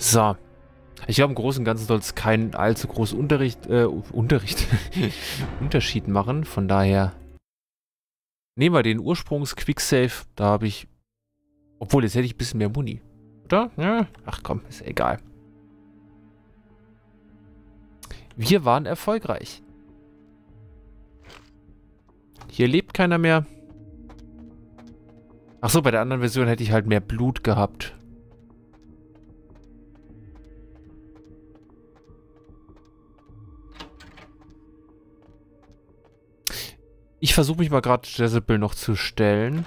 So. Ich glaube, im Großen und Ganzen soll es keinen allzu großen Unterricht, äh, Unterricht, Unterschied machen. Von daher nehmen wir den Ursprungs-Quicksave. Da habe ich, obwohl, jetzt hätte ich ein bisschen mehr Muni. Oder? Ja. Ach komm, ist egal. Wir waren erfolgreich. Hier lebt keiner mehr. Achso, bei der anderen Version hätte ich halt mehr Blut gehabt. Ich versuche mich mal gerade Jezebel noch zu stellen.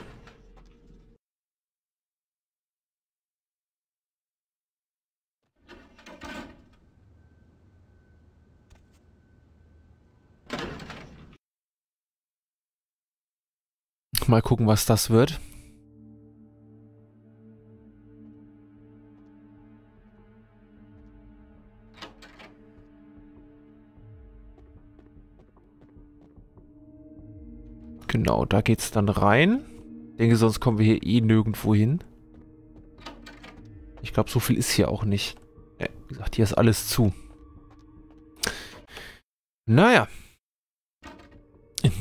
Mal gucken, was das wird. Genau, da geht's dann rein. Ich denke, sonst kommen wir hier eh nirgendwo hin. Ich glaube, so viel ist hier auch nicht. Ja, wie gesagt, hier ist alles zu. Naja.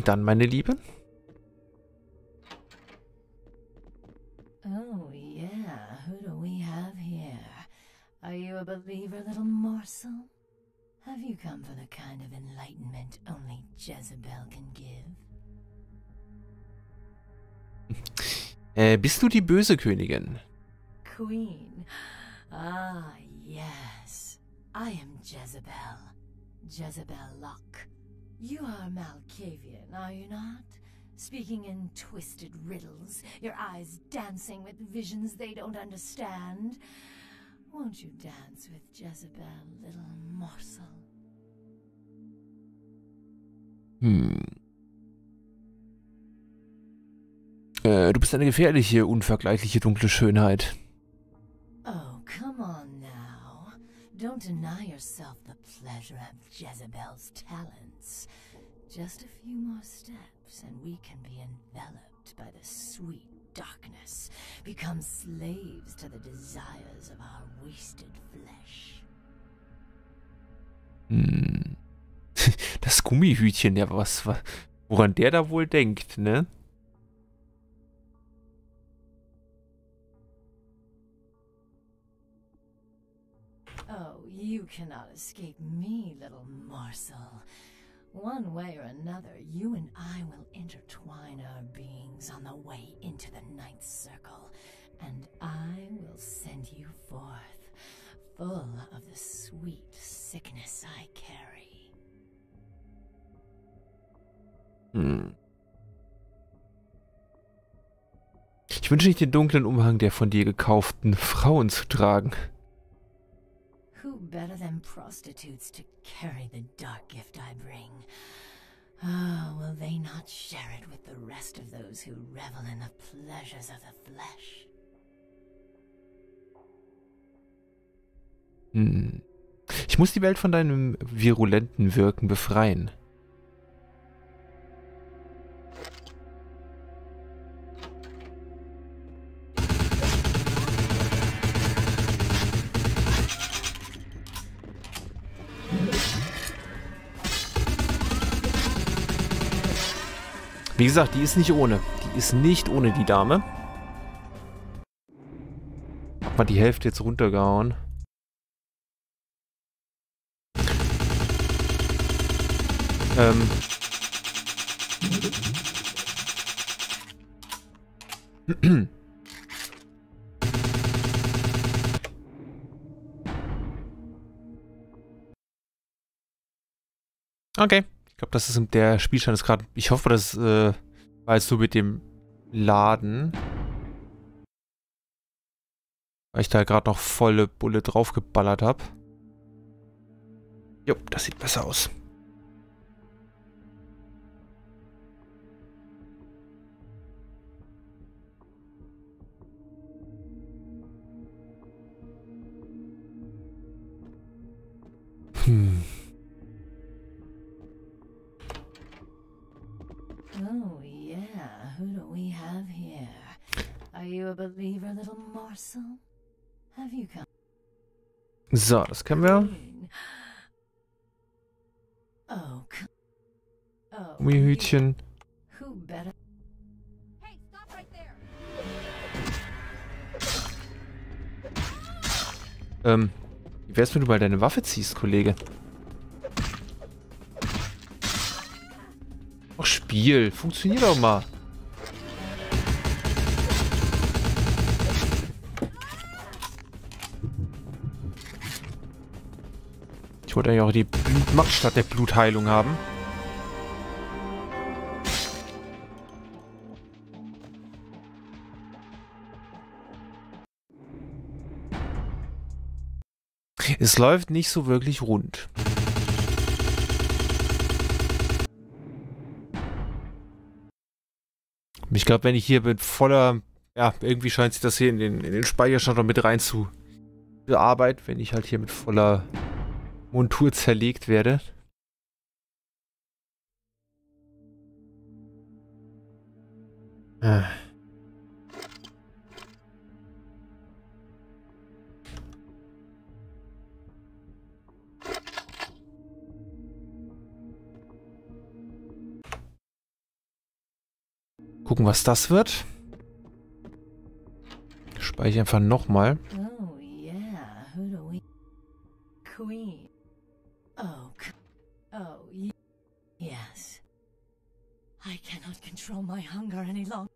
Dann, meine Liebe. Oh, yeah. Who do we have here? Are you a morsel? Have you come for the kind of enlightenment only Jezebel can give? Äh, bist du die böse Königin? Queen. Ah, yes. I am Jezebel. Jezebel Locke. You are Malkavian, are you not? Speaking in twisted riddles, your eyes dancing with visions they don't understand. Won't you dance with Jezebel, little morsel? Hm. Äh, du bist eine gefährliche, unvergleichliche dunkle Schönheit. Oh, come on now. Don't deny yourself the pleasure of Jezebel's talents. Just a few more steps and we can be enveloped by the sweet darkness, become slaves to the desires of our wasted flesh. Hm. Das Gummihütchen, ja, was, woran der da wohl denkt, ne? You cannot escape me, little morsel. One way or another, you and I will intertwine our beings on the way into the ninth circle, and I will send you forth, full of the sweet sickness I carry. Hm. Ich wünsche nicht den dunklen Umhang der von dir gekauften Frauen zu tragen. Better than prostitutes to carry the dark gift I bring? Oh, will they not share it with the rest of those who revel in the pleasures of the flesh? Hm. Ich muss die Welt von deinem virulenten Wirken befreien. Wie gesagt, die ist nicht ohne. Die ist nicht ohne, die Dame. Hab mal die Hälfte jetzt runtergehauen. Ähm. Okay glaube, das ist der Spielstand ist gerade. Ich hoffe, das äh, war jetzt so mit dem Laden. Weil ich da gerade noch volle Bulle draufgeballert habe. Jo, das sieht besser aus. Hm. So, das können wir. Oh, oh, Gummihütchen. Right there! Ähm, wie wär's, wenn du mal deine Waffe ziehst, Kollege? Ach, Spiel. Funktioniert doch mal. Ich wollte eigentlich auch die Blutmacht statt der Blutheilung haben. Es läuft nicht so wirklich rund. Ich glaube, wenn ich hier mit voller, ja, irgendwie scheint sich das hier in den, in den Speicherstand noch mit rein zu bearbeiten, wenn ich halt hier mit voller Montur zerlegt werde. Ah. Gucken, was das wird. Speichere einfach nochmal. Oh, yeah. Who do we? Queen. I cannot control my hunger any longer.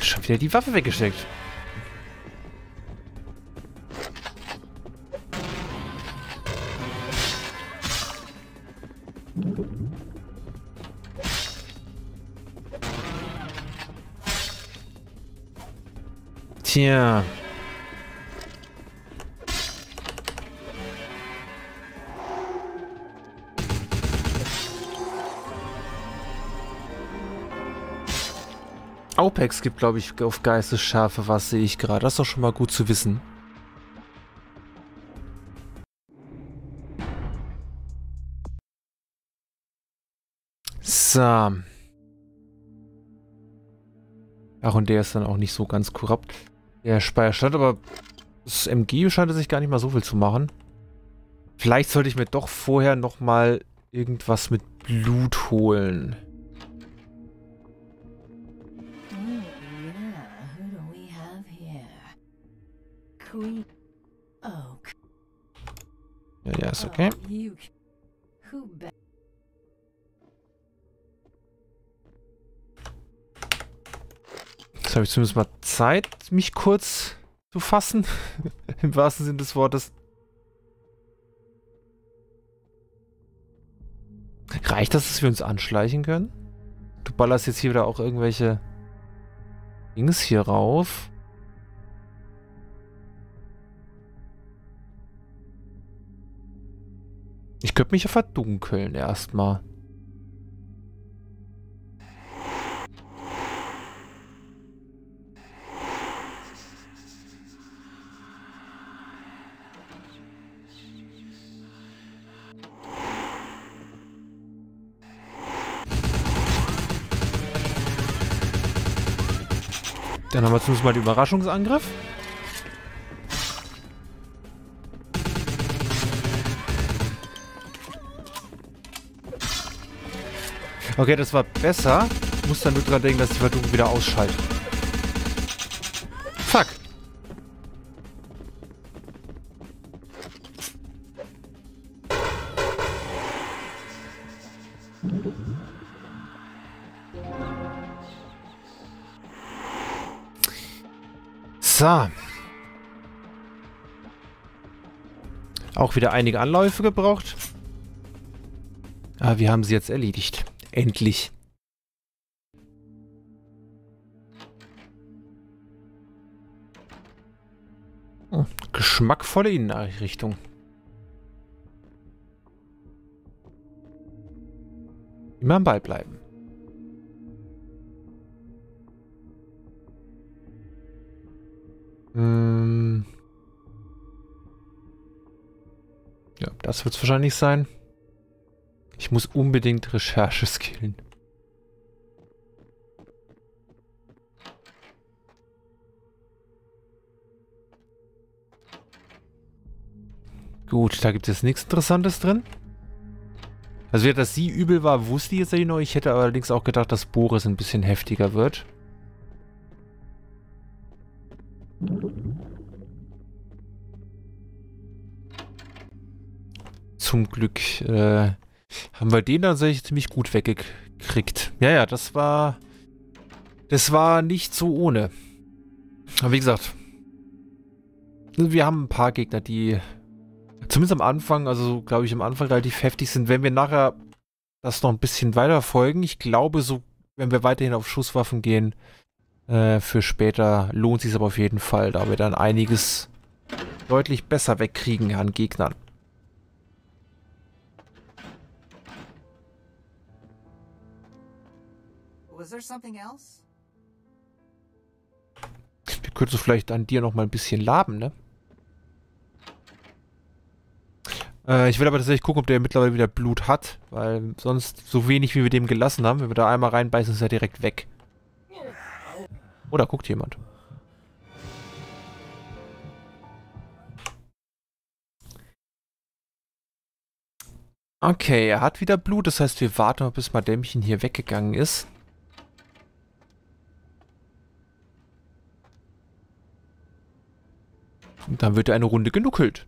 Schon wieder die Waffe weggesteckt. Tja. Aupex gibt, glaube ich, auf Geistesscharfe was, sehe ich gerade. Das ist doch schon mal gut zu wissen. So. Ach, und der ist dann auch nicht so ganz korrupt. Der Speicherstand, aber das MG scheint sich gar nicht mal so viel zu machen. Vielleicht sollte ich mir doch vorher noch mal irgendwas mit Blut holen. Ja, ja, ist okay. oh, Jetzt habe ich zumindest mal Zeit, mich kurz zu fassen. Im wahrsten Sinne des Wortes. Reicht das, dass wir uns anschleichen können? Du ballerst jetzt hier wieder auch irgendwelche Dings hier rauf. Ich könnte mich ja verdunkeln erstmal. Dann haben wir zumindest mal den Überraschungsangriff. Okay, das war besser. Ich muss dann nur dran denken, dass die Verdunklung wieder ausschaltet. Fuck. So. Auch wieder einige Anläufe gebraucht. Aber wir haben sie jetzt erledigt. Endlich. Hm, geschmackvolle Inneneinrichtung. Immer am Ball bleiben. Ähm ja, das wird es wahrscheinlich sein. Ich muss unbedingt Recherche skillen. Gut, da gibt es nichts Interessantes drin. Also, wer dass sie übel war, wusste ich jetzt nicht noch. Ich hätte allerdings auch gedacht, dass Boris ein bisschen heftiger wird. Zum Glück äh, haben wir den tatsächlich ziemlich gut weggekriegt. Ja, ja, das war... Das war nicht so ohne. Aber wie gesagt, wir haben ein paar Gegner, die zumindest am Anfang, also glaube ich am Anfang relativ heftig sind. Wenn wir nachher das noch ein bisschen weiter folgen, ich glaube so, wenn wir weiterhin auf Schusswaffen gehen, äh, für später lohnt sich aber auf jeden Fall, da wir dann einiges deutlich besser wegkriegen an Gegnern. Was there something else? Wir könnten vielleicht an dir noch mal ein bisschen laben, ne? Äh, ich will aber tatsächlich gucken, ob der mittlerweile wieder Blut hat, weil sonst so wenig, wie wir dem gelassen haben, wenn wir da einmal reinbeißen, ist er direkt weg. Oder guckt jemand. Okay, er hat wieder Blut, das heißt, wir warten bis Madämmchen hier weggegangen ist. Und dann wird er eine Runde genuckelt.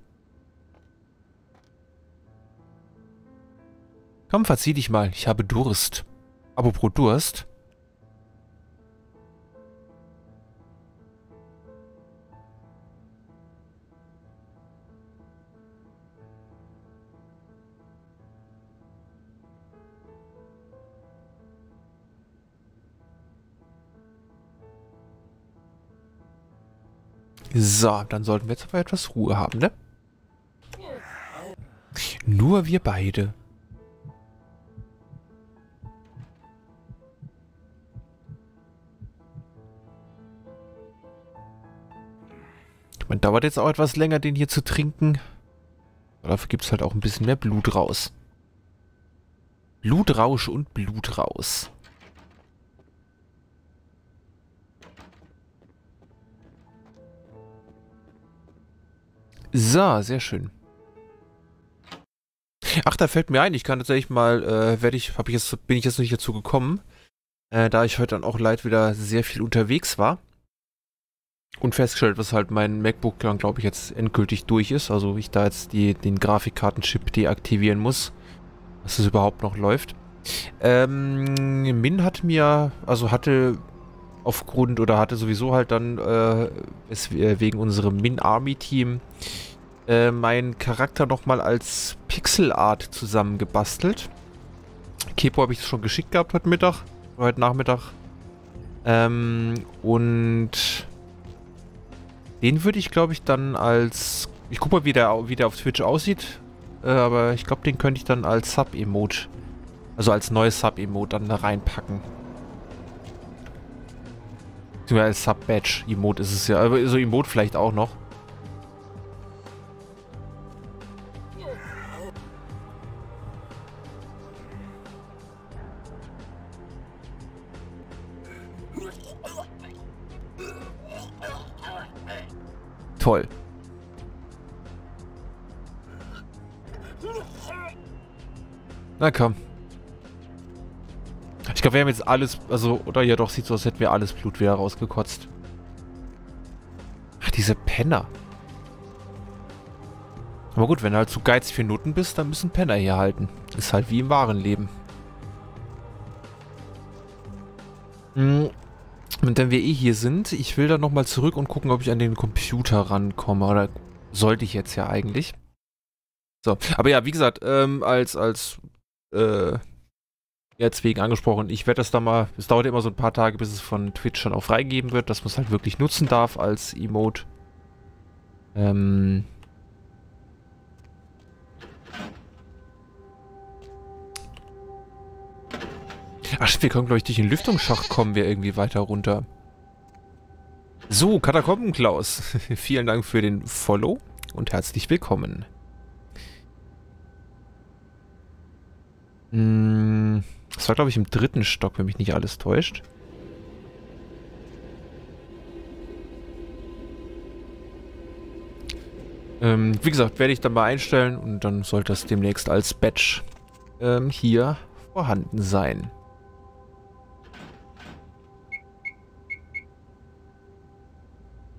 Komm, verzieh dich mal, ich habe Durst. Apropos Durst. So, dann sollten wir jetzt aber etwas Ruhe haben, ne? Nur wir beide. Man dauert jetzt auch etwas länger, den hier zu trinken. Dafür gibt es halt auch ein bisschen mehr Blut raus. Blutrausch und Blut raus. So, sehr schön. Ach, da fällt mir ein, ich kann tatsächlich mal, äh, werde ich, habe ich jetzt, bin ich jetzt nicht dazu gekommen, äh, da ich heute dann auch leid wieder sehr viel unterwegs war und festgestellt, dass halt mein MacBook dann, glaube ich, jetzt endgültig durch ist. Also ich da jetzt die, den Grafikkartenchip deaktivieren muss, dass es überhaupt noch läuft. Ähm, Min hat mir, also hatte aufgrund oder hatte sowieso halt dann äh, es, äh, wegen unserem Min Army Team äh, meinen Charakter nochmal als Pixel Art zusammengebastelt. Kepo habe ich schon geschickt gehabt heute Mittag, heute Nachmittag. Ähm, und den würde ich glaube ich dann als, ich gucke mal wie der, wie der auf Twitch aussieht, äh, aber ich glaube den könnte ich dann als Sub-Emote, also als neues Sub-Emote dann da reinpacken. Beziehungsweise als Sub-Badge-Emote ist es ja. Aber so Emote vielleicht auch noch. Toll. Na komm. Ich glaube, wir haben jetzt alles, also, oder ja doch, sieht so aus, als hätten wir alles Blut wieder rausgekotzt. Ach, diese Penner. Aber gut, wenn du halt zu geiz für Noten bist, dann müssen Penner hier halten. Ist halt wie im wahren Leben. Hm. Und wenn wir eh hier sind, ich will dann nochmal zurück und gucken, ob ich an den Computer rankomme. Oder sollte ich jetzt ja eigentlich. So, aber ja, wie gesagt, ähm, als, als, äh, jetzt wegen angesprochen. Ich werde das da mal, es dauert immer so ein paar Tage, bis es von Twitch dann auch freigegeben wird, dass man es halt wirklich nutzen darf als Emote. Ähm. Ach, wir können, glaube ich, durch den Lüftungsschacht kommen wir irgendwie weiter runter. So, Katakomben Klaus. Vielen Dank für den Follow und herzlich willkommen. Hm. Das war, glaube ich, im dritten Stock, wenn mich nicht alles täuscht. Äh, Ähm, wie gesagt, werde ich dann mal einstellen und dann sollte das demnächst als Batch ähm, hier vorhanden sein.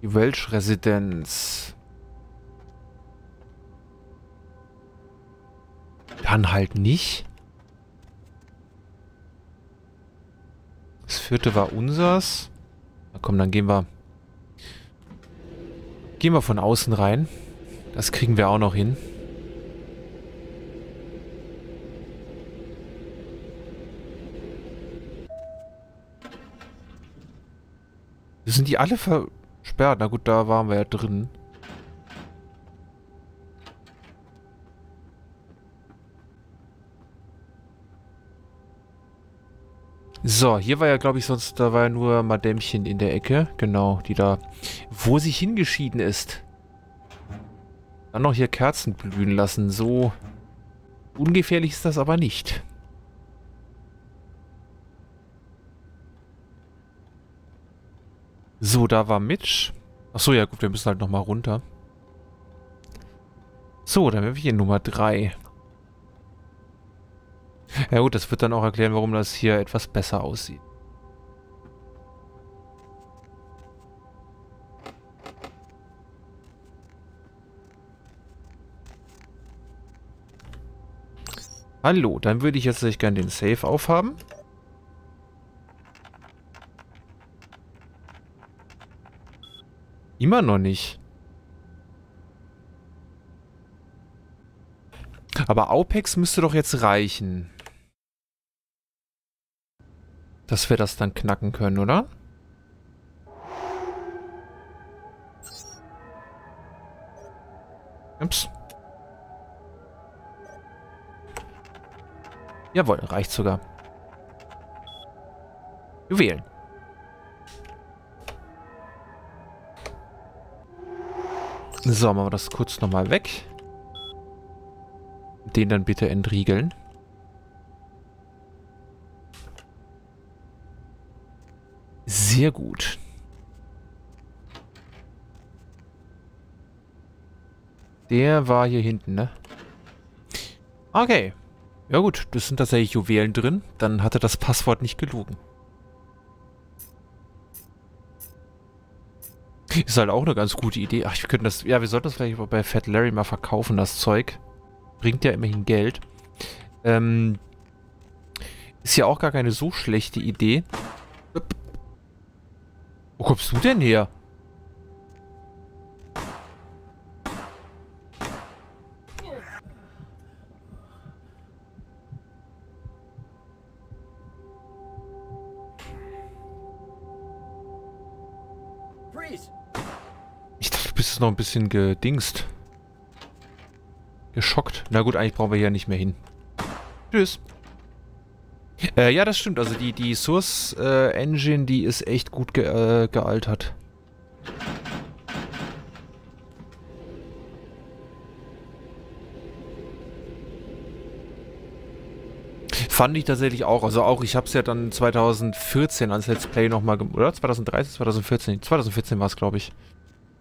Die Welch-Residenz. Dann halt nicht. Das vierte war unsers. Na komm, dann gehen wir... Gehen wir von außen rein. Das kriegen wir auch noch hin. Sind die alle versperrt? Na gut, da waren wir ja drin. So, hier war ja, glaube ich, sonst, da war ja nur Madämchen in der Ecke. Genau, die da, wo sie hingeschieden ist. Dann noch hier Kerzen blühen lassen. So ungefährlich ist das aber nicht. So, da war Mitch. Achso, ja gut, wir müssen halt nochmal runter. So, dann wären wir hier Nummer 3. Ja gut, das wird dann auch erklären, warum das hier etwas besser aussieht. Hallo, dann würde ich jetzt gerne den Safe aufhaben. Immer noch nicht. Aber Aupex müsste doch jetzt reichen. Dass wir das dann knacken können, oder? Ups. Jawohl, reicht sogar. Juwelen. So, machen wir das kurz nochmal weg. Den dann bitte entriegeln. Sehr gut. Der war hier hinten, ne? Okay. Ja gut, das sind tatsächlich Juwelen drin. Dann hatte das Passwort nicht gelogen. Ist halt auch eine ganz gute Idee. Ach, wir könnten das... Ja, wir sollten das vielleicht bei Fat Larry mal verkaufen, das Zeug. Bringt ja immerhin Geld. Ähm... Ist ja auch gar keine so schlechte Idee. Wo kommst du denn her? Ich dachte, du bist jetzt noch ein bisschen gedingst. Geschockt. Na gut, eigentlich brauchen wir hier nicht mehr hin. Tschüss. Äh, ja, das stimmt. Also die, die Source äh, Engine, die ist echt gut ge äh, gealtert. Fand ich tatsächlich auch. Also auch, ich habe es ja dann 2014 als Let's Play nochmal gemacht. Oder 2013, 2014? 2014 war es, glaube ich.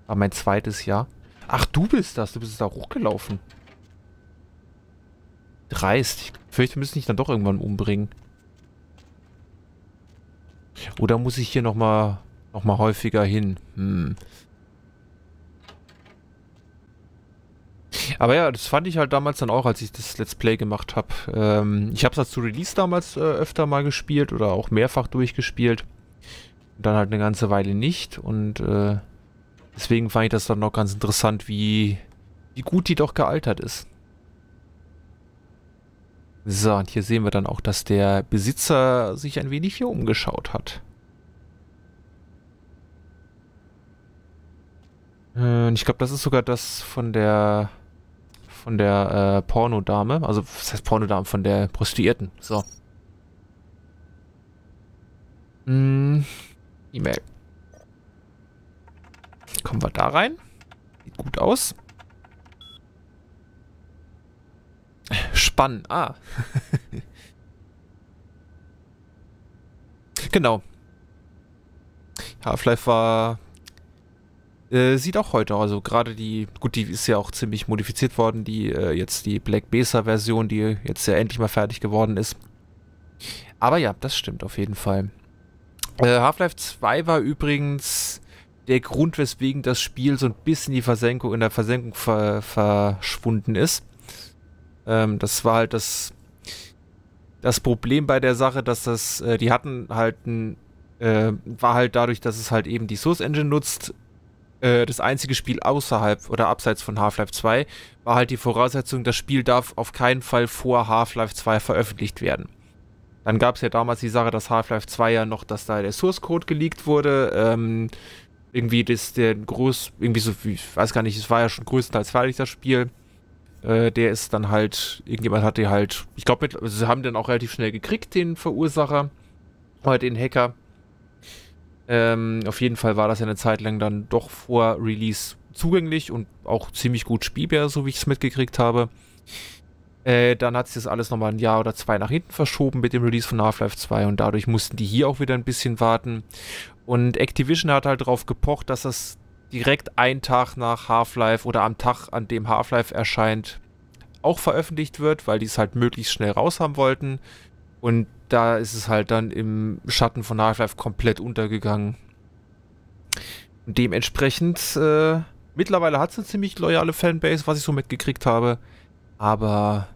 War mein zweites Jahr. Ach, du bist das. Du bist da hochgelaufen. Dreist. Ich fürchte, wir müssen dich dann doch irgendwann umbringen. Oder muss ich hier nochmal noch mal häufiger hin? Hm. Aber ja, das fand ich halt damals dann auch, als ich das Let's Play gemacht habe. Ähm, ich habe es als zu Release damals äh, öfter mal gespielt oder auch mehrfach durchgespielt. Und dann halt eine ganze Weile nicht. Und äh, deswegen fand ich das dann noch ganz interessant, wie, wie gut die doch gealtert ist. So, und hier sehen wir dann auch, dass der Besitzer sich ein wenig hier umgeschaut hat. Äh, ich glaube, das ist sogar das von der von der äh, Pornodame. Also, was heißt Pornodame? Von der Prostituierten. So. Hm, E-Mail. Kommen wir da rein. Sieht gut aus. Spannend. Ah. genau. Half-Life war Äh, sieht auch heute, also gerade die, gut, die ist ja auch ziemlich modifiziert worden, die äh, jetzt die Black Mesa Version, die jetzt ja endlich mal fertig geworden ist. Aber ja, das stimmt auf jeden Fall. Äh, Half-Life 2 war übrigens der Grund, weswegen das Spiel so ein bisschen die Versenkung, in der Versenkung ver verschwunden ist. Ähm, das war halt das, das Problem bei der Sache, dass das, äh, die hatten halt ein, äh, war halt dadurch, dass es halt eben die Source Engine nutzt, äh, das einzige Spiel außerhalb oder abseits von Half-Life 2, war halt die Voraussetzung, das Spiel darf auf keinen Fall vor Half-Life 2 veröffentlicht werden. Dann gab es ja damals die Sache, dass Half-Life 2 ja noch, dass da der Source Code geleakt wurde. Ähm, irgendwie das der groß, irgendwie so, ich weiß gar nicht, es war ja schon größtenteils fertig, das Spiel. Äh, der ist dann halt, irgendjemand hat hatte halt, ich glaube, also sie haben den auch relativ schnell gekriegt, den Verursacher, oder den Hacker. Ähm, auf jeden Fall war das ja eine Zeit lang dann doch vor Release zugänglich und auch ziemlich gut spielbar, so wie ich es mitgekriegt habe. Äh, dann hat sich das alles nochmal ein Jahr oder zwei nach hinten verschoben mit dem Release von Half-Life 2 und dadurch mussten die hier auch wieder ein bisschen warten. Und Activision hat halt darauf gepocht, dass das direkt einen Tag nach Half-Life oder am Tag, an dem Half-Life erscheint, auch veröffentlicht wird, weil die es halt möglichst schnell raus haben wollten. Und da ist es halt dann im Schatten von Half-Life komplett untergegangen. Und dementsprechend, äh, mittlerweile hat es eine ziemlich loyale Fanbase, was ich so mitgekriegt habe. Aber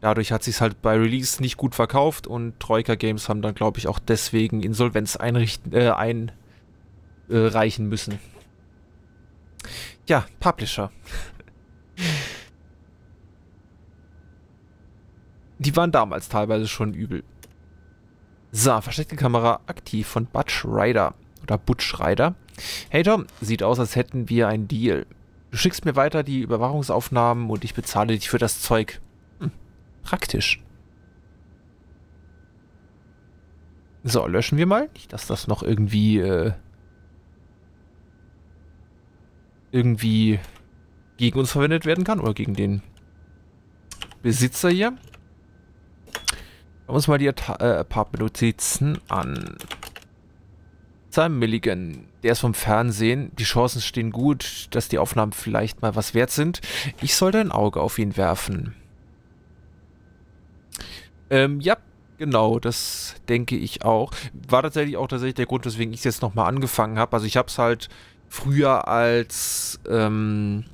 dadurch hat sich halt bei Release nicht gut verkauft und Troika Games haben dann, glaube ich, auch deswegen Insolvenz einrichten, äh, einreichen müssen. Ja, Publisher. Die waren damals teilweise schon übel. So, versteckte Kamera aktiv von Butch Rider. Oder Butch Rider. Hey Tom, sieht aus, als hätten wir einen Deal. Du schickst mir weiter die Überwachungsaufnahmen und ich bezahle dich für das Zeug. Hm, praktisch. So, löschen wir mal. Nicht, dass das noch irgendwie äh, irgendwie gegen uns verwendet werden kann oder gegen den Besitzer hier. Schauen wir uns mal die äh, Apartment-Notizen an. Sam Milligan, der ist vom Fernsehen. Die Chancen stehen gut, dass die Aufnahmen vielleicht mal was wert sind. Ich sollte ein Auge auf ihn werfen. Ähm, ja, genau, das denke ich auch. War tatsächlich auch tatsächlich der Grund, weswegen ich es jetzt nochmal angefangen habe. Also ich habe es halt früher als, ähm,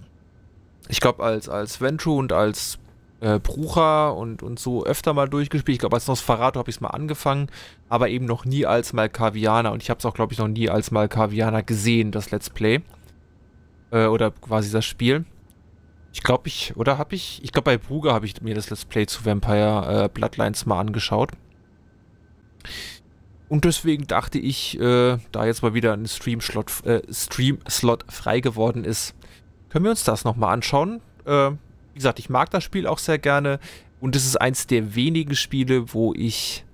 ich glaube, als, als Ventru und als äh, Brucher und, und so öfter mal durchgespielt. Ich glaube, als Nosferatu habe ich es mal angefangen, aber eben noch nie als Malkavianer. Und ich habe es auch, glaube ich, noch nie als Malkavianer gesehen, das Let's Play. Äh, oder quasi das Spiel. Ich glaube, ich, oder habe ich, ich glaube, bei Bruger habe ich mir das Let's Play zu Vampire äh, Bloodlines mal angeschaut. Und deswegen dachte ich, äh, da jetzt mal wieder ein Stream-Slot äh, Stream frei geworden ist, können wir uns das nochmal anschauen. Äh, wie gesagt, ich mag das Spiel auch sehr gerne. Und es ist eins der wenigen Spiele, wo ich,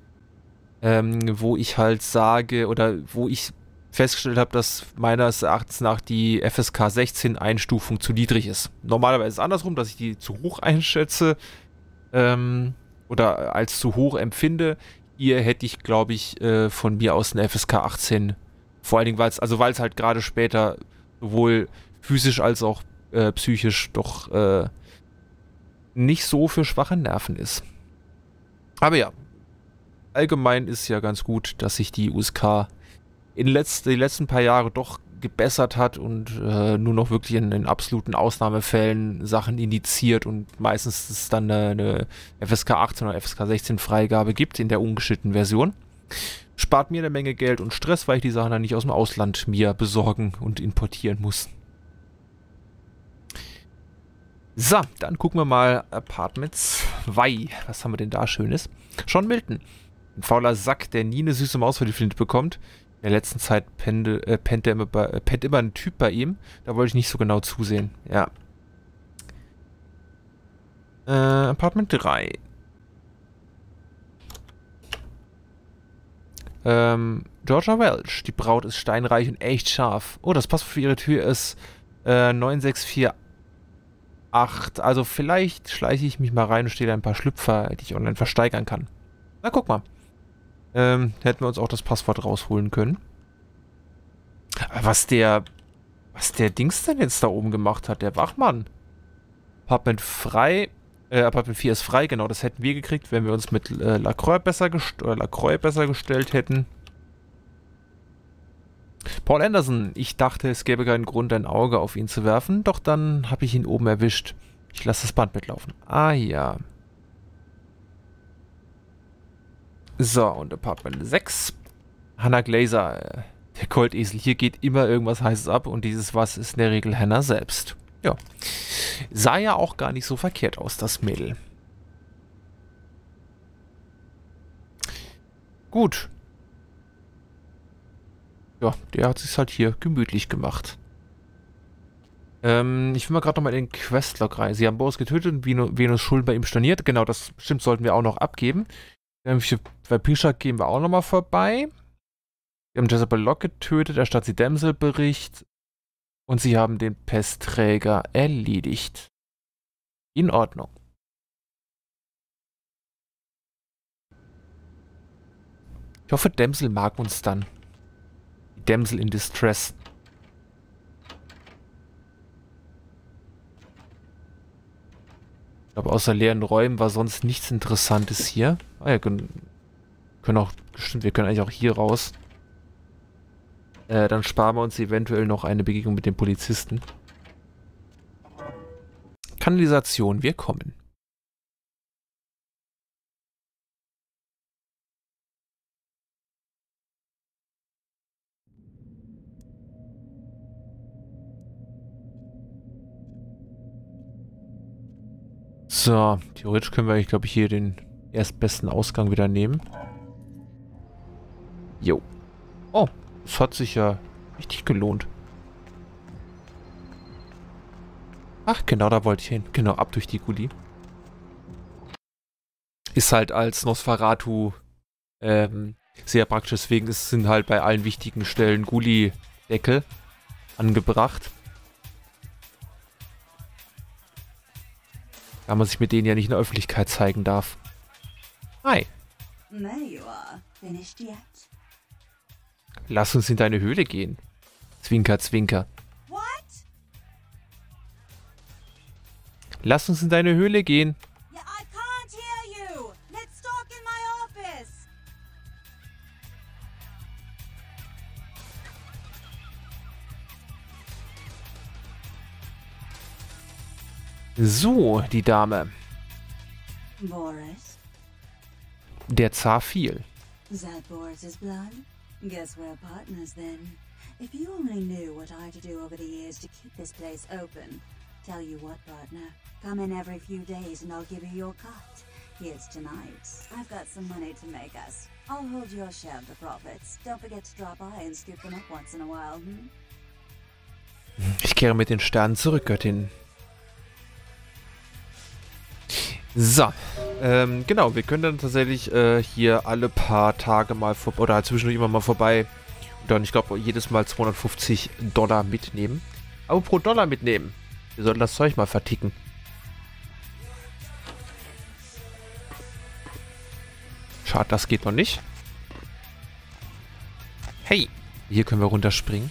ähm, wo ich halt sage, oder wo ich festgestellt habe, dass meines Erachtens nach die FSK 16 Einstufung zu niedrig ist. Normalerweise ist es andersrum, dass ich die zu hoch einschätze ähm, oder als zu hoch empfinde. Hier hätte ich, glaube ich, äh, von mir aus eine FSK 18. Vor allen Dingen, weil es, also halt gerade später sowohl physisch als auch äh, psychisch doch äh, nicht so für schwache Nerven ist. Aber ja, allgemein ist ja ganz gut, dass sich die USK in letzt, die letzten paar Jahre doch gebessert hat und äh, nur noch wirklich in, in, absoluten Ausnahmefällen Sachen indiziert und meistens es dann eine, eine FSK 18 oder FSK 16 Freigabe gibt in der ungeschnittenen Version. Spart mir eine Menge Geld und Stress, weil ich die Sachen dann nicht aus dem Ausland mir besorgen und importieren muss. So, dann gucken wir mal Apartment 2. Was haben wir denn da Schönes? Sean Milton. Ein fauler Sack, der nie eine süße Maus für die Flinte bekommt der letzten Zeit pende, äh, pennt, immer äh, pennt immer ein Typ bei ihm. Da wollte ich nicht so genau zusehen. Ja. Äh, Apartment 3. Ähm, Georgia Welch. Die Braut ist steinreich und echt scharf. Oh, das passt für ihre Tür ist äh, 9648. Also vielleicht schleiche ich mich mal rein und stehe da ein paar Schlüpfer, die ich online versteigern kann. Na, guck mal. Ähm, hätten wir uns auch das Passwort rausholen können. Was der Was der Dings denn jetzt da oben gemacht hat, der Wachmann. Apartment frei. Äh, Apartment 4 ist frei, genau, das hätten wir gekriegt, wenn wir uns mit äh, Lacroix besser, gest Lacroix besser gestellt hätten. Paul Anderson, ich dachte, es gäbe keinen Grund, ein Auge auf ihn zu werfen, doch dann habe ich ihn oben erwischt. Ich lasse das Band mitlaufen. Ah ja. So, und Apartment 6. Hannah Glazer, äh, der Goldesel. Hier geht immer irgendwas Heißes ab und dieses Was ist in der Regel Hannah selbst. Ja. Sah ja auch gar nicht so verkehrt aus, das Mädel. Gut. Ja, der hat sich halt hier gemütlich gemacht. Ähm, ich will mal gerade nochmal in den Questlog rein. Sie haben Boris getötet und Venus Schulden bei ihm storniert. Genau, das stimmt, sollten wir auch noch abgeben. Für Vampirschlag gehen wir auch nochmal vorbei. Wir haben Jezebel Locke getötet, erstatt sie Dämselbericht. Und sie haben den Pestträger erledigt. In Ordnung. Ich hoffe, Dämsel mag uns dann. Die Dämsel in Distress. Glaube, außer leeren Räumen war sonst nichts Interessantes hier. Ah ja, können, können auch, stimmt, wir können eigentlich auch hier raus. Äh, dann sparen wir uns eventuell noch eine Begegnung mit dem Polizisten. Kanalisation, wir kommen. So, theoretisch können wir, ich glaube, hier den erstbesten Ausgang wieder nehmen. Jo. Oh, es hat sich ja richtig gelohnt. Ach, genau, da wollte ich hin. Genau, ab durch die Gully. Ist halt als Nosferatu ähm, sehr praktisch. Deswegen sind halt bei allen wichtigen Stellen Gully-Deckel angebracht. Da man sich mit denen ja nicht in der Öffentlichkeit zeigen darf. Hi. Lass uns in deine Höhle gehen. Zwinker, zwinker. What? Lass uns in deine Höhle gehen. So, die Dame. Boris, Der Zar fiel. is that Boris's blood? Guess we're partners then. If you only knew what I had to do over the years to keep this place open. Tell you what, partner. Come in every few days and I'll give you your cut. Here's tonight. I've got some money to make us. I'll hold your share of the profits. Don't forget to drop by and scoop them up once in a while, hmm? Ich kehre mit den Sternen zurück, Göttin. So, ähm, genau, wir können dann tatsächlich äh, hier alle paar Tage mal vor oder zwischendurch immer mal vorbei und dann, ich glaube, jedes Mal 250 Dollar mitnehmen. Aber pro Dollar mitnehmen. Wir sollten das Zeug mal verticken. Schade, das geht noch nicht. Hey, hier können wir runterspringen.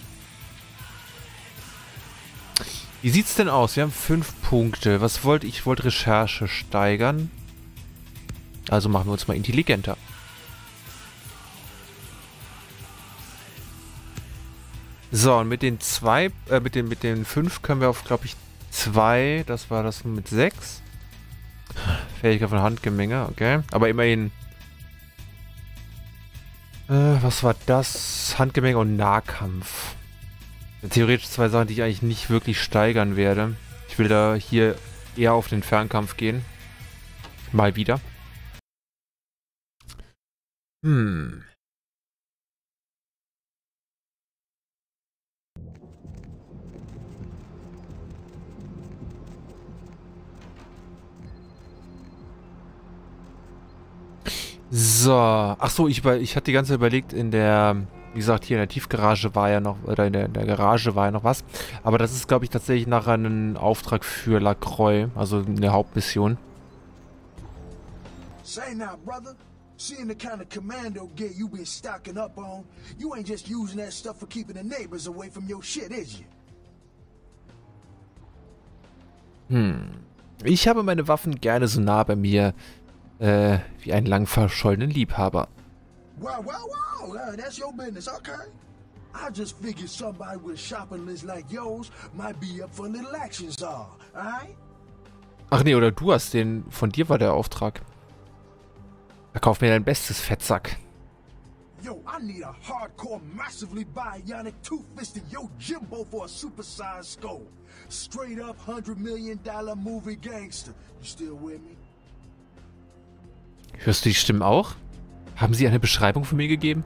Wie sieht's denn aus? Wir haben fünf Punkte. Was wollte ich? Ich wollte Recherche steigern. Also machen wir uns mal intelligenter. So, und mit den zwei, äh, mit den, mit den fünf können wir auf, glaube ich, zwei, das war das mit sechs. Fähigkeit von Handgemenge, okay. Aber immerhin. Äh, was war das? Handgemenge und Nahkampf. Theoretisch zwei Sachen, die ich eigentlich nicht wirklich steigern werde. Ich will da hier eher auf den Fernkampf gehen. Mal wieder. Hm. So. Ach so, ich, ich hatte die ganze Zeit überlegt, in der, wie gesagt, hier in der Tiefgarage war ja noch, oder in der, in der Garage war ja noch was. Aber das ist, glaube ich, tatsächlich nachher ein Auftrag für Lacroix, also eine Hauptmission. Say now, brother. Seeing the kind of commando gear you been stocking up on, you ain't just using that stuff for keeping the neighbors away from your shit, is you? Hm. Ich habe meine Waffen gerne so nah bei mir, äh, wie einen lang verschollenen Liebhaber. Wow, wow, wow. Uh, that's your business, okay? I just figured somebody with a shopping list like yours might be up for a little action, Czar. Alright? Ach nee, oder du hast den, von dir war der Auftrag. Verkauf mir dein bestes, Fettsack. Yo, I need a hardcore, massively bionic, two-fisted Yo Jimbo for a supersized skull. Straight up hundred million dollar movie gangster. You still with me? Hörst du die Stimmen auch? Haben sie eine Beschreibung von mir gegeben?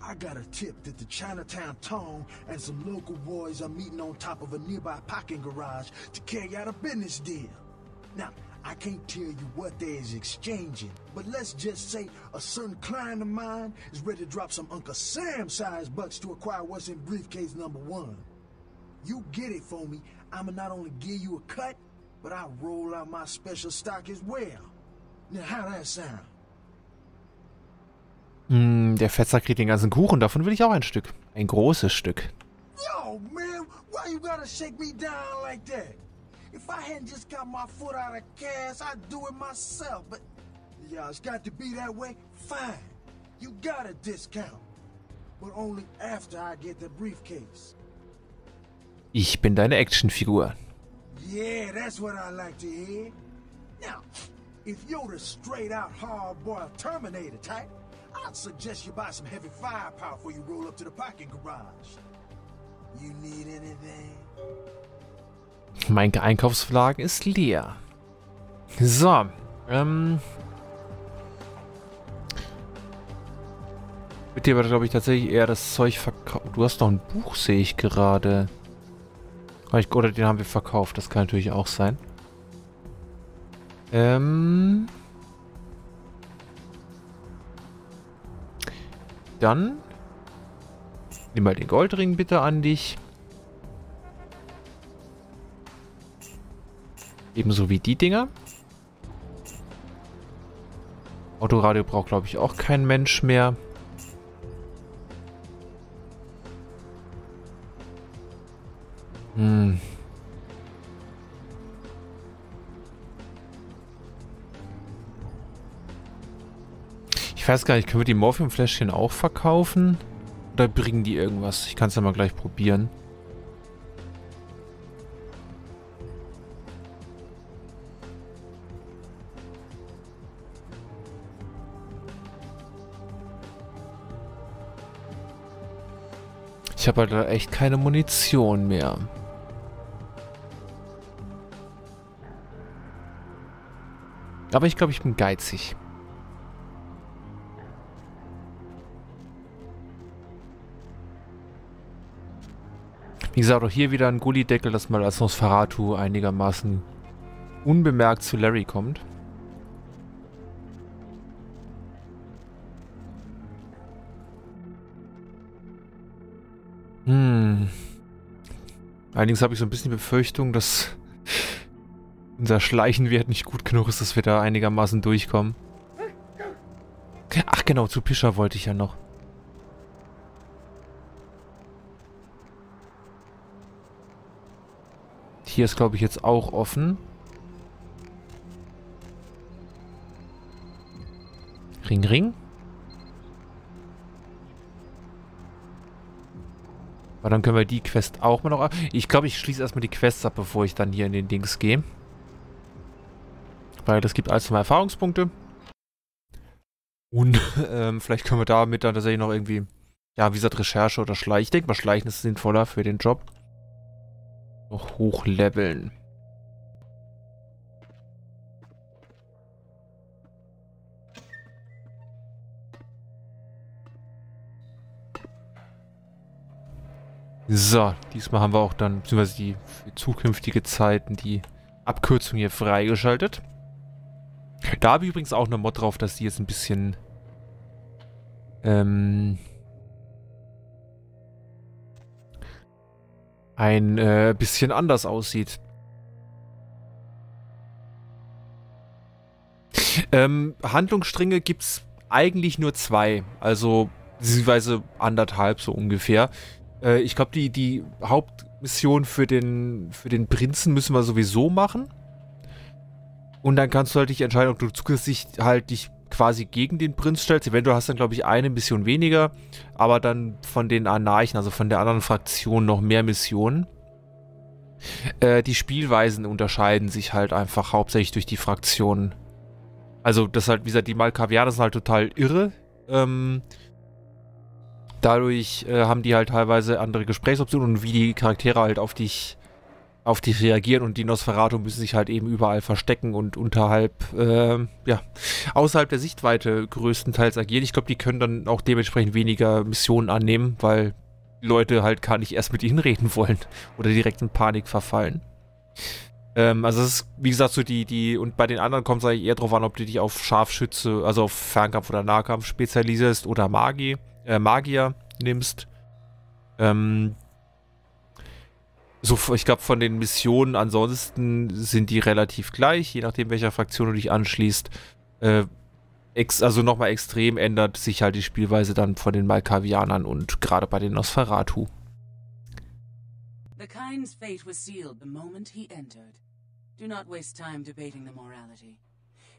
I got a tip that the Chinatown Tong and some local boys are meeting on top of a nearby parking garage to carry out a business deal. Now, I can't tell you what they is exchanging, but let's just say a certain client of mine is ready to drop some Uncle Sam-sized bucks to acquire what's in briefcase number one. You get it for me, I'ma not only give you a cut, but I'll roll out my special stock as well. Now, how that sound? Hm, der Fettsack kriegt den ganzen Kuchen, davon will ich auch ein Stück. Ein großes Stück. Yo, man, why you gotta shake me down like that? If I hadn't just got my foot out of gas, I'd do it myself, but... Yeah, it's got to be that way? Fine. You got a discount. But only after I get the briefcase. Ich bin deine Actionfigur. Yeah, that's what I like to hear. Now, if you're the straight-out hard-boiled Terminator type, I'd suggest you buy some heavy firepower before you roll up to the parking garage. You need anything? Mein Einkaufswagen ist leer. So, ähm... Mit dir war glaube ich tatsächlich eher das Zeug verkauft. Du hast noch ein Buch, sehe ich gerade. Oder den haben wir verkauft, das kann natürlich auch sein. Ähm... Dann... Nimm mal den Goldring bitte an dich. Ebenso wie die Dinger. Autoradio braucht, glaube ich, auch kein Mensch mehr. Hm. Ich weiß gar nicht, können wir die Morphiumfläschchen auch verkaufen? Oder bringen die irgendwas? Ich kann es ja mal gleich probieren. Ich habe halt echt keine Munition mehr. Aber ich glaube, ich bin geizig. Wie gesagt, auch hier wieder ein Gullideckel, dass mal als Nosferatu einigermaßen unbemerkt zu Larry kommt. Hm. Allerdings habe ich so ein bisschen die Befürchtung, dass unser Schleichenwert nicht gut genug ist, dass wir da einigermaßen durchkommen. Ach genau, zu Pischer wollte ich ja noch. Hier ist, glaube ich, jetzt auch offen. Ring, Ring. Aber dann können wir die Quest auch mal noch... Ich glaube, ich schließe erstmal die Quests ab, bevor ich dann hier in den Dings gehe. Weil das gibt alles mal Erfahrungspunkte. Und ähm, vielleicht können wir damit dann tatsächlich noch irgendwie... Ja, wie gesagt, Recherche oder Schleichen. Ich denke mal, Schleichen ist sinnvoller für den Job. Noch hochleveln. So, diesmal haben wir auch dann, beziehungsweise die für zukünftige Zeiten, die Abkürzung hier freigeschaltet. Da habe ich übrigens auch eine Mod drauf, dass die jetzt ein bisschen ähm, ein äh, bisschen anders aussieht. Ähm, Handlungsstränge gibt es eigentlich nur zwei, also beziehungsweise anderthalb so ungefähr. Äh, ich glaube, die, die Haupt, Mission für den, für den Prinzen müssen wir sowieso machen. Und dann kannst du halt dich entscheiden, ob du zukünftig halt dich quasi gegen den Prinz stellst. Eventuell hast du dann, glaube ich, eine Mission weniger, aber dann von den Anarchen, also von der anderen Fraktion, noch mehr Missionen. Äh, die Spielweisen unterscheiden sich halt einfach hauptsächlich durch die Fraktionen. Also, das halt, wie gesagt, die Malkavianer sind halt total irre. Ähm, dadurch äh, haben die halt teilweise andere Gesprächsoptionen und wie die Charaktere halt auf dich auf dich reagieren und die Nosferatu müssen sich halt eben überall verstecken und unterhalb, äh, ja, außerhalb der Sichtweite größtenteils agieren. Ich glaube, die können dann auch dementsprechend weniger Missionen annehmen, weil die Leute halt gar nicht erst mit ihnen reden wollen oder direkt in Panik verfallen. Ähm, also es ist, wie gesagt, so die, die, und bei den anderen kommt es eigentlich eher darauf an, ob du dich auf Scharfschütze, also auf Fernkampf oder Nahkampf spezialisierst oder Magie, äh, Magier nimmst. Ähm, so, ich glaube, von den Missionen ansonsten sind die relativ gleich, je nachdem, welcher Fraktion du dich anschließt. Äh, ex also nochmal extrem ändert sich halt die Spielweise dann von den Malkavianern und gerade bei den Nosferatu. The kind's fate was sealed the moment he entered. Do not waste time debating the morality.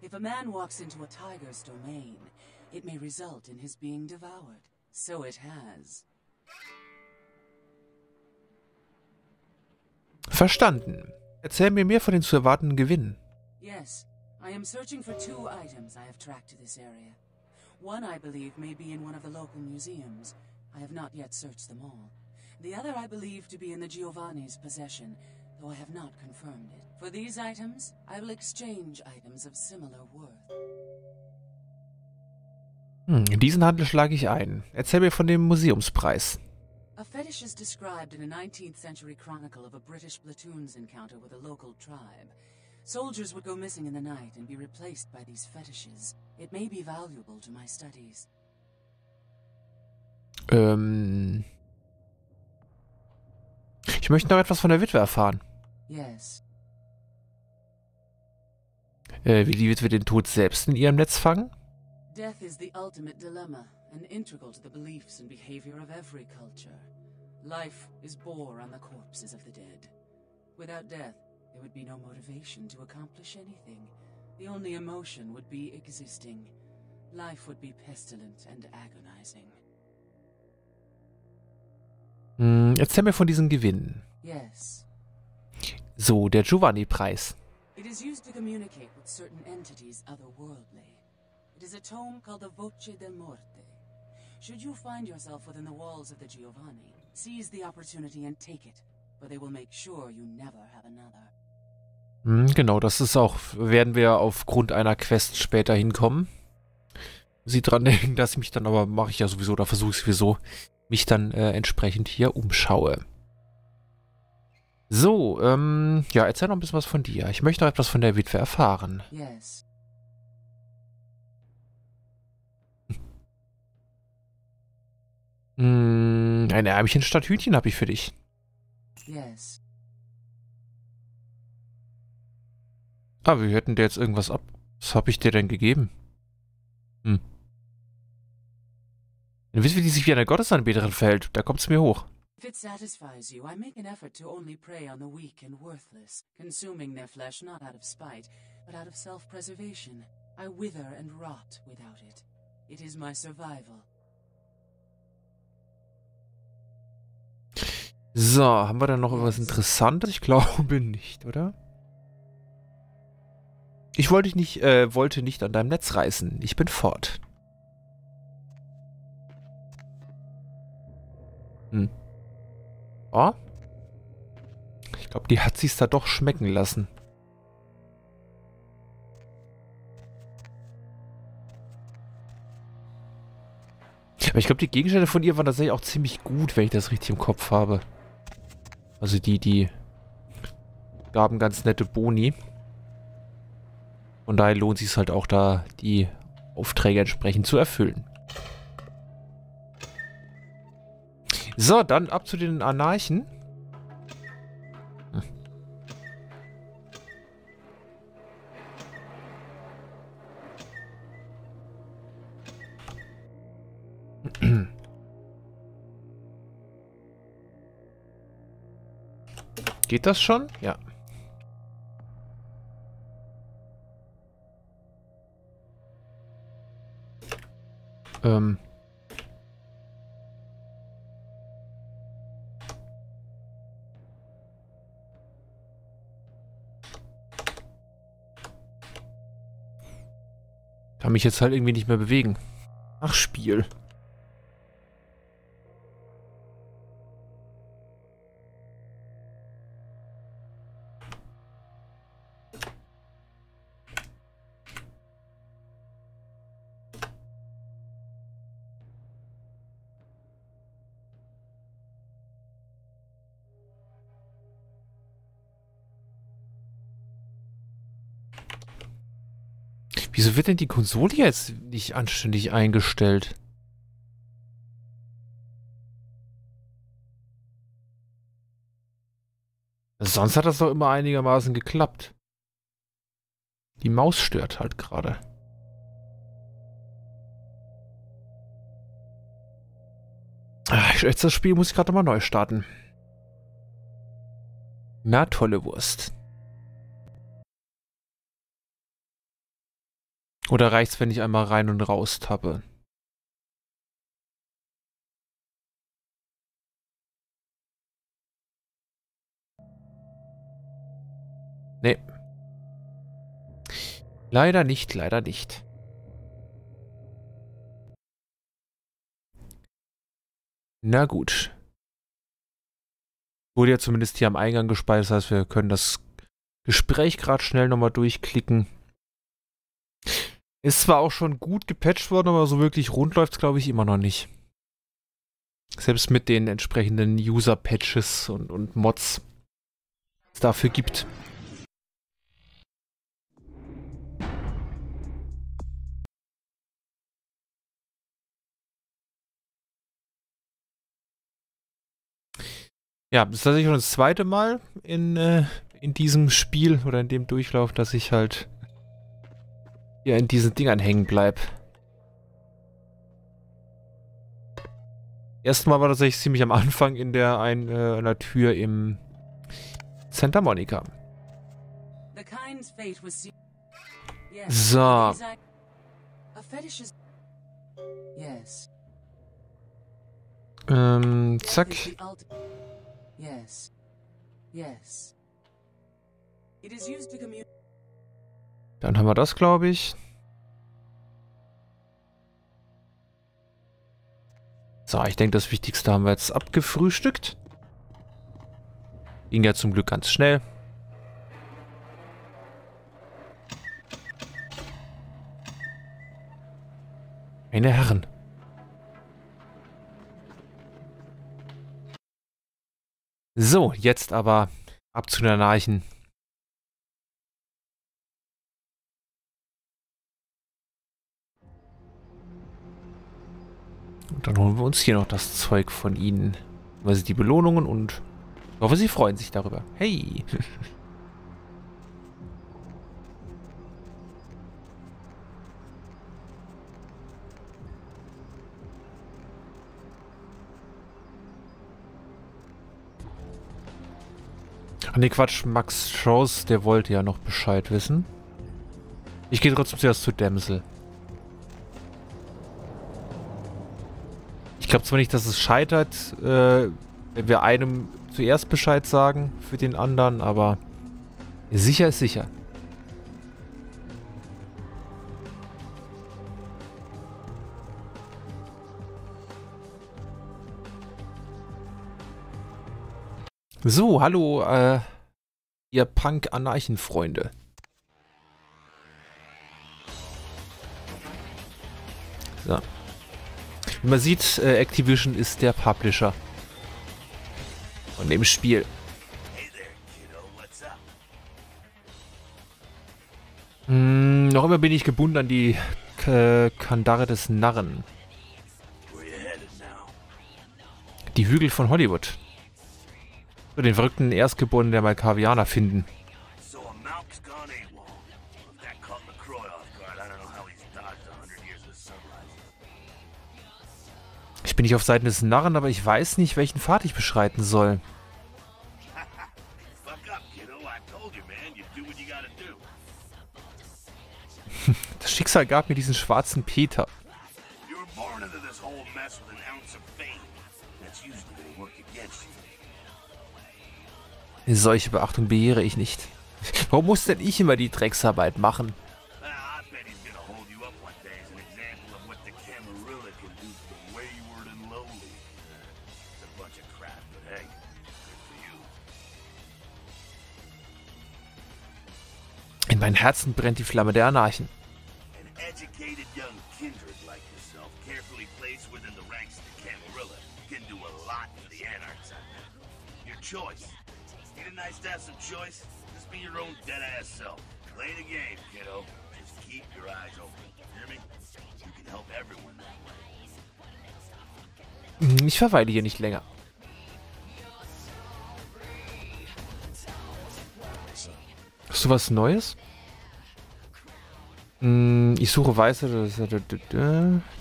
If a man walks into a tiger's domain, it may result in his being devoured. So it has. Verstanden. Erzähl mir mehr von den zu erwartenden Gewinnen. Yes, I am searching for two items I have tracked to this area. One, I believe, may be in one of the local museums. I have not yet searched them all. The other I believe to be in the Giovanni's possession, though I have not confirmed it. For these items, I will exchange items of similar worth. Hm, in diesen Handel schlage ich ein. Erzähl mir von dem Museumspreis. A fetish is described in a 19th century chronicle of a British platoon's encounter with a local tribe. Soldiers would go missing in the night and be replaced by these fetishes. It may be valuable to my studies. Ähm. Ich möchte noch etwas von der Witwe erfahren. Yes. Äh, wie die Witwe den Tod selbst in ihrem Netz fangen? Death is the ultimate dilemma, and integral to the beliefs and behavior of every culture. Life is bore on the corpses of the dead. Without death, there would be no motivation to accomplish anything. The only emotion would be existing. Life would be pestilent and agonizing. Mm, hm, erzähl mir von diesen Gewinnen. Yes. So, der Giovanni-Preis. It is used to communicate with certain entities otherworldly. It is a tome called the Voce del Morte. Should you find yourself within the walls of the Giovanni, seize the opportunity and take it, for they will make sure you never have another. Hm, genau, das ist auch, werden wir aufgrund einer Quest später hinkommen. Sie dran denken, dass ich mich dann aber, mache ich ja sowieso, oder versuche ich sowieso, mich dann äh, entsprechend hier umschaue. So, ähm, ja, erzähl noch ein bisschen was von dir. Ich möchte noch etwas von der Witwe erfahren. Yes. Hm, ein Ärmchen statt Hühnchen habe ich für dich. Yes. Ah, wir hätten dir jetzt irgendwas ab. Was habe ich dir denn gegeben? Hm. Eine Witwe, die sich wie eine Gottesanbeterin verhält, da kommt's mir hoch. If it satisfies you, I make an effort to only prey on the weak and worthless, consuming their flesh not out of spite, but out of self-preservation. I wither and rot without it. It is my survival. So, haben wir da noch irgendwas Interessantes? Ich glaube nicht, oder? Ich wollte nicht, äh, wollte nicht an deinem Netz reißen. Ich bin fort. Hm. Oh? Ich glaube, die hat sich's da doch schmecken lassen. Aber ich glaube, die Gegenstände von ihr waren tatsächlich auch ziemlich gut, wenn ich das richtig im Kopf habe. Also die, die gaben ganz nette Boni. Von daher lohnt sich es halt auch da, die Aufträge entsprechend zu erfüllen. So, dann ab zu den Anarchen. Geht das schon? Ja. Ähm. Kann mich jetzt halt irgendwie nicht mehr bewegen. Ach, Spiel. Wieso wird denn die Konsole jetzt nicht anständig eingestellt? Sonst hat das doch immer einigermaßen geklappt. Die Maus stört halt gerade. Ah, Jetzt das Spiel muss ich gerade mal neu starten. Na, tolle Wurst. Oder reicht's, wenn ich einmal rein und raus tappe? Nee. Leider nicht, leider nicht. Na gut. Wurde ja zumindest hier am Eingang gespeichert, das heißt, wir können das Gespräch gerade schnell nochmal durchklicken. Ist zwar auch schon gut gepatcht worden, aber so wirklich rund läuft es, glaube ich, immer noch nicht. Selbst mit den entsprechenden User-Patches und, und Mods, die es dafür gibt. Ja, das ist tatsächlich schon das zweite Mal in, äh, in diesem Spiel oder in dem Durchlauf, dass ich halt hier in diesen Dingern hängen bleib. Erstmal war tatsächlich ziemlich am Anfang in der ein, äh, einer Tür im Santa Monica. So. Ähm, zack. Yes. Yes. It is used to communicate dann haben wir das, glaube ich. So, ich denke, das Wichtigste haben wir jetzt abgefrühstückt. Ging ja zum Glück ganz schnell. Meine Herren. So, jetzt aber ab zu der Narchen. Dann holen wir uns hier noch das Zeug von ihnen. Also die Belohnungen und ich hoffe, sie freuen sich darüber. Hey! Ne, Quatsch, Max Strauss, der wollte ja noch Bescheid wissen. Ich gehe trotzdem zuerst zu Dämsel. Glaube zwar nicht, dass es scheitert, äh, wenn wir einem zuerst Bescheid sagen für den anderen, aber sicher ist sicher. So, hallo, äh, ihr Punk-Anarchen-Freunde. So. Wie man sieht, äh, Activision ist der Publisher von dem Spiel. Hm, noch immer bin ich gebunden an die äh, Kandare des Narren. Die Hügel von Hollywood. Den verrückten Erstgeborenen der Malkavianer finden. bin ich auf Seiten des Narren, aber ich weiß nicht, welchen Pfad ich beschreiten soll. Das Schicksal gab mir diesen schwarzen Peter. Solche Beachtung bejahre ich nicht. Warum muss denn ich immer die Drecksarbeit machen? Can help everyone that way. Hm, Ich verweile hier nicht länger. Hast du was Neues? Hm, Ich suche weiße.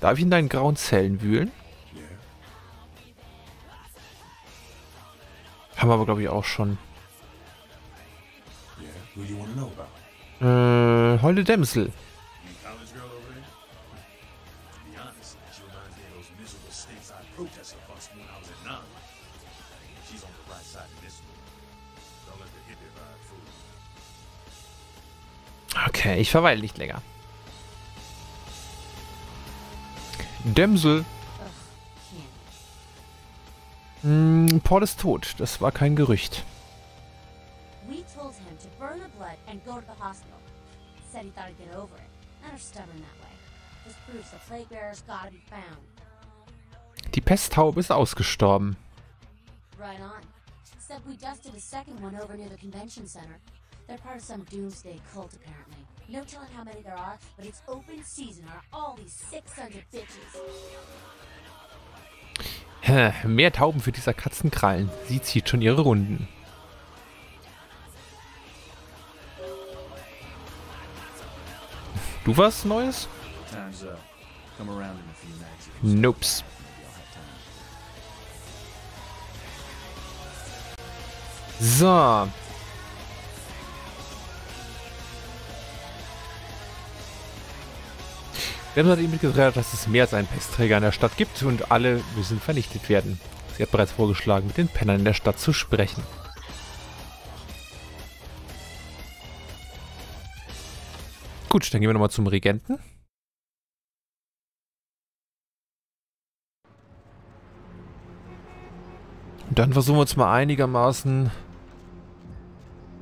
Darf ich in deinen grauen Zellen wühlen? Haben wir aber, glaube ich, auch schon. Äh, Heule Dämsel. Ich verweile nicht länger. Dämsel. Hm, Paul ist tot. Das war kein Gerücht. We told him to burn the blood and go to the hospital. Said he thought he'd get over it. Men are stubborn that way. Just proves the plague bearer's gotta be found. Die Pesttaube ist ausgestorben. Right on. Except we dusted a second one over near the convention center. They're part of some doomsday cult, apparently. No telling how many there are, but it's open season on all these sick sons of bitches. Hä, Mehr Tauben für dieser Katzenkrallen. Sie zieht schon ihre Runden. Du was Neues? Time's up. Wir haben eben mitgeteilt, dass es mehr als einen Pestträger in der Stadt gibt und alle müssen vernichtet werden. Sie hat bereits vorgeschlagen, mit den Pennern in der Stadt zu sprechen. Gut, dann gehen wir nochmal zum Regenten. Und dann versuchen wir uns mal einigermaßen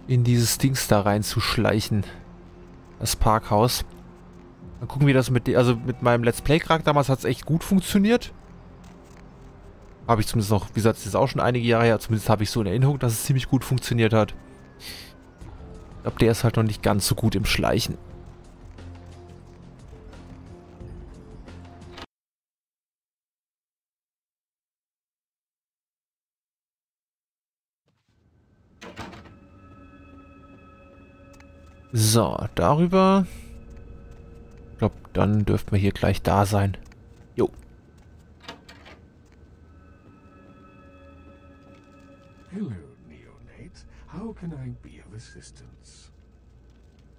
in dieses Dings da reinzuschleichen. Das Parkhaus. Mal gucken, wie das mit... Also mit meinem Let's Play-Charakter damals hat es echt gut funktioniert. Habe ich zumindest noch... Wie gesagt, es ist auch schon einige Jahre her. Zumindest habe ich so in Erinnerung, dass es ziemlich gut funktioniert hat. Ich glaube, der ist halt noch nicht ganz so gut im Schleichen. So, darüber. Ich glaube, dann dürften wir hier gleich da sein. Jo. Hello, Neonate. How can I be of assistance?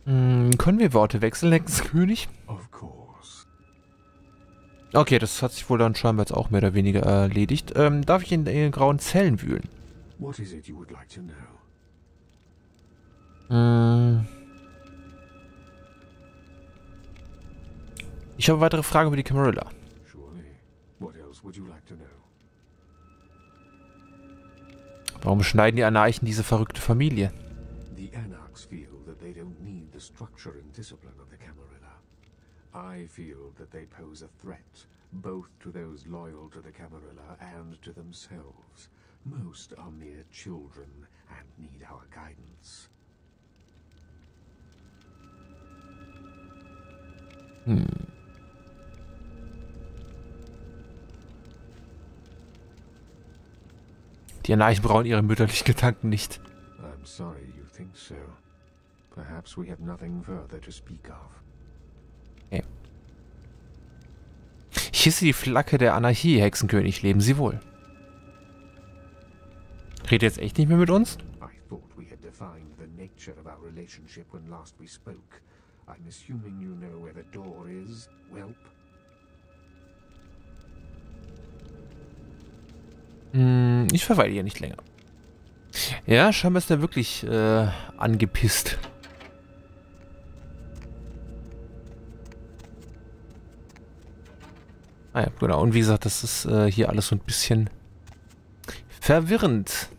Hm, können wir Worte wechseln, Hexenkönig? Of course. Okay, das hat sich wohl dann scheinbar jetzt auch mehr oder weniger erledigt. Ähm, darf ich in, den grauen Zellen wühlen? What is it you would like to know? Hm. Ich habe weitere Fragen über die Camarilla. Warum schneiden die Anarchen diese verrückte Familie? The Anarchs feel that they don't need the structure and discipline of the Camarilla. I feel that they pose a threat, both to those loyal to the Camarilla and to themselves. Most are mere children and need our guidance. Die Anarchen brauchen ihre mütterlichen Gedanken nicht. I'm sorry you think so. Perhaps we have nothing further to speak of. Ich hisse die Flagge der Anarchie, Hexenkönig. Leben Sie wohl. Redet jetzt echt nicht mehr mit uns? I thought we had defined the nature of our relationship when last we spoke. I'm assuming you know where the door is, whelp. Ich verweile hier nicht länger. Ja, scheinbar ist er wirklich äh, angepisst. Ah ja, genau. Und wie gesagt, das ist äh, hier alles so ein bisschen verwirrend.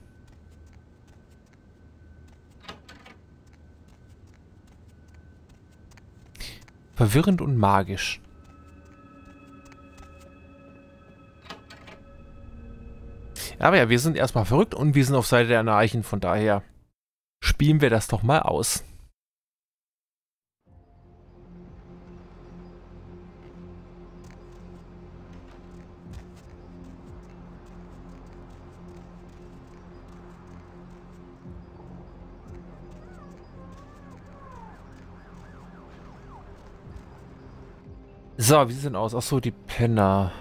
Verwirrend und magisch. Aber ja, wir sind erstmal verrückt und wir sind auf Seite der Anarchen, von daher spielen wir das doch mal aus. So, wie sieht denn aus? Achso, die Penner.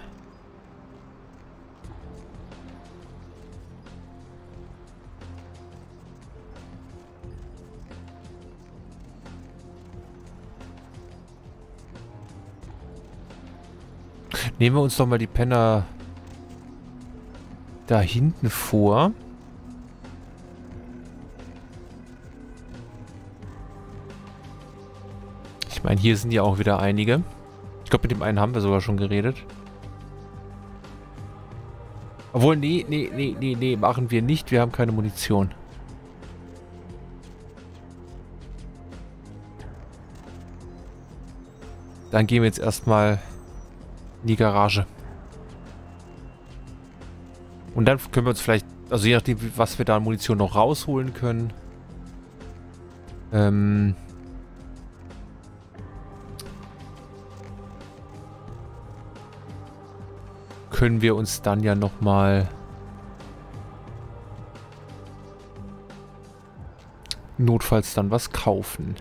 Nehmen wir uns doch mal die Penner da hinten vor. Ich meine, hier sind ja auch wieder einige. Ich glaube, mit dem einen haben wir sogar schon geredet. Obwohl, nee, nee, nee, nee, nee, machen wir nicht. Wir haben keine Munition. Dann gehen wir jetzt erstmal in die Garage. Und dann können wir uns vielleicht, also je nachdem, was wir da an Munition noch rausholen können, ähm, können wir uns dann ja nochmal notfalls dann was kaufen.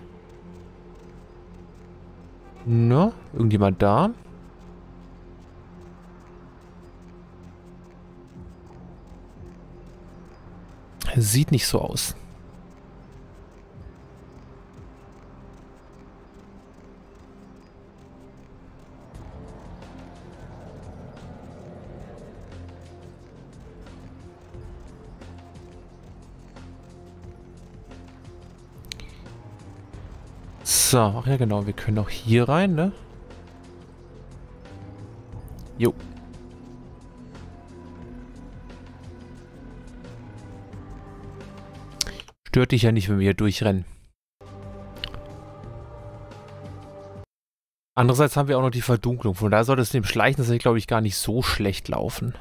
Na, irgendjemand da? Sieht nicht so aus. So, ach ja genau, wir können auch hier rein, ne? Stört dich ja nicht, wenn wir hier durchrennen. Andererseits haben wir auch noch die Verdunklung. Von daher sollte es dem Schleichen tatsächlich, glaube ich, gar nicht so schlecht laufen.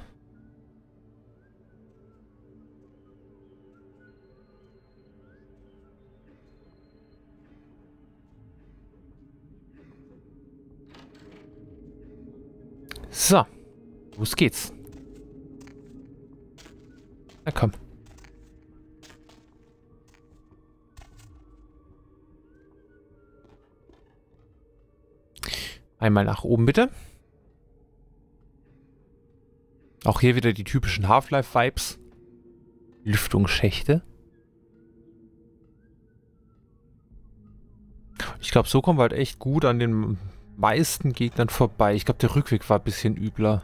So. Los geht's. Na komm. Einmal nach oben bitte. Auch hier wieder die typischen Half-Life-Vibes. Lüftungsschächte. Ich glaube, so kommen wir halt echt gut an den meisten Gegnern vorbei. Ich glaube, der Rückweg war ein bisschen übler.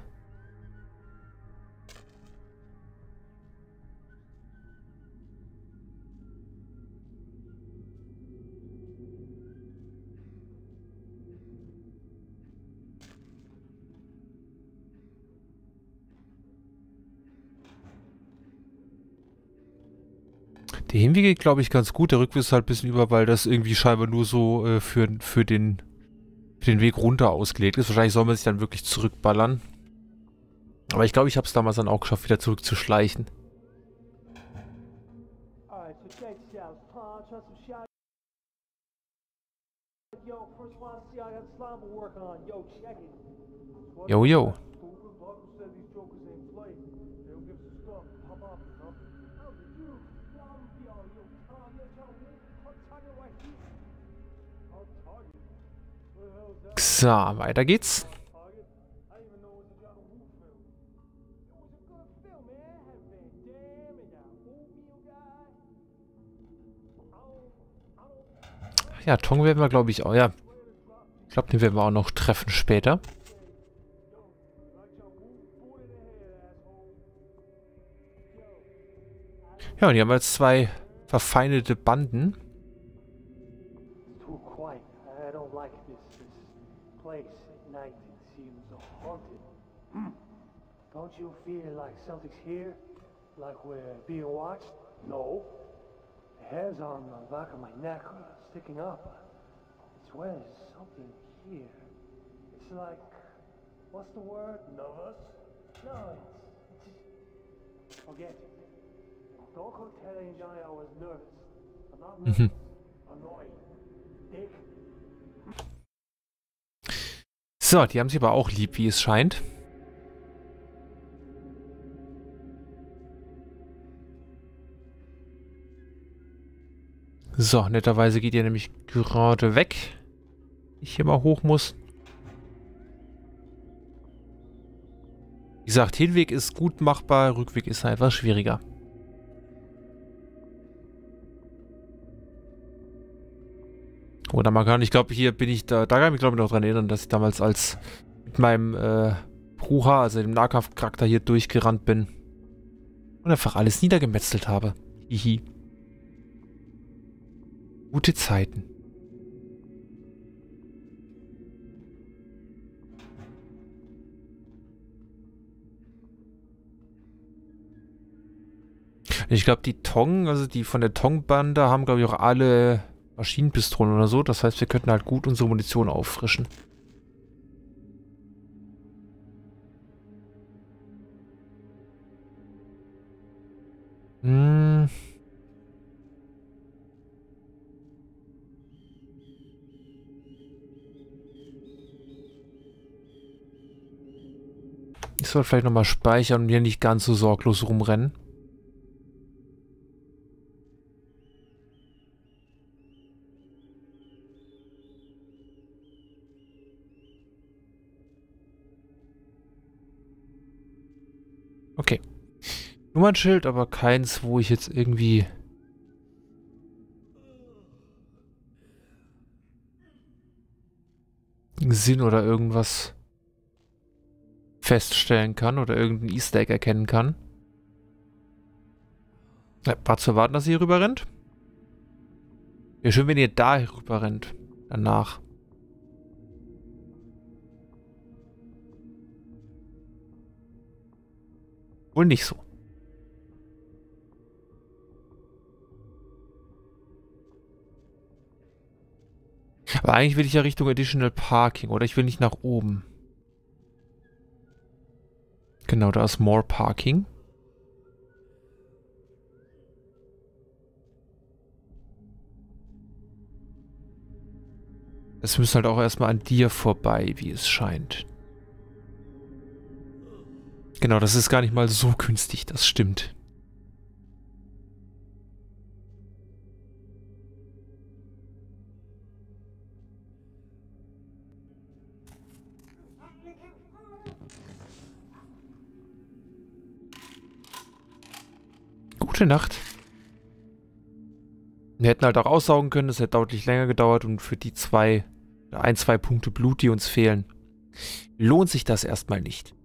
Der Hinweg geht, glaube ich, ganz gut. Der Rückweg ist halt ein bisschen über, weil das irgendwie scheinbar nur so äh, für, für, den, für den Weg runter ausgelegt ist. Wahrscheinlich soll man sich dann wirklich zurückballern. Aber ich glaube, ich habe es damals dann auch geschafft, wieder zurückzuschleichen. Yo, yo. So, weiter geht's. Ja, Tong werden wir, glaube ich, auch. Ja. Ich glaube, den werden wir auch noch treffen später. Ja, und hier haben wir jetzt zwei verfeindete Banden. Don't you feel like something's here? Like we're being watched? No. The hairs on the back of my neck are sticking up. I swear there's something here. It's like, what's the word? Nervous? No, it's, it's forget it. Don't go telling Johnny I was nervous. I'm not nervous. Dick. So, die haben sich aber auch lieb, wie es scheint. So, netterweise geht ihr nämlich gerade weg. Ich hier mal hoch muss. Wie gesagt, Hinweg ist gut machbar, Rückweg ist halt etwas schwieriger. Oder man kann, ich glaube, hier bin ich da, da kann ich mich glaube ich noch dran erinnern, dass ich damals als mit meinem äh, Bruha, also dem Nahkampfcharakter hier durchgerannt bin und einfach alles niedergemetzelt habe. Hihi. Gute Zeiten. Ich glaube, die Tong, also die von der Tong-Bande, haben, glaube ich, auch alle Maschinenpistolen oder so. Das heißt, wir könnten halt gut unsere Munition auffrischen. Hm. Ich soll vielleicht nochmal speichern und hier nicht ganz so sorglos rumrennen. Okay. Nummernschild, aber keins, wo ich jetzt irgendwie... Sinn oder irgendwas feststellen kann oder irgendein Easter Egg erkennen kann. Ja, war zu erwarten, dass ihr hier rüber rennt. Wäre schön, wenn ihr da rüber rennt. Danach. Wohl nicht so. Aber eigentlich will ich ja Richtung Additional Parking, oder? Ich will nicht nach oben. Genau, da ist More Parking. Es müssen halt auch erstmal an dir vorbei, wie es scheint. Genau, das ist gar nicht mal so günstig, das stimmt. Gute Nacht. Wir hätten halt auch aussaugen können, das hätte deutlich länger gedauert und für die zwei, ein, zwei Punkte Blut, die uns fehlen, lohnt sich das erstmal nicht.